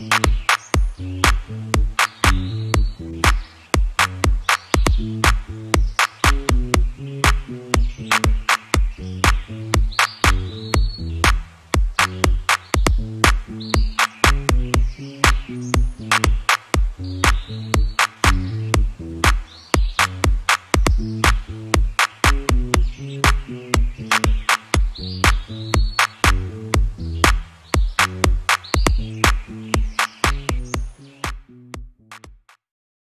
Mm-hmm.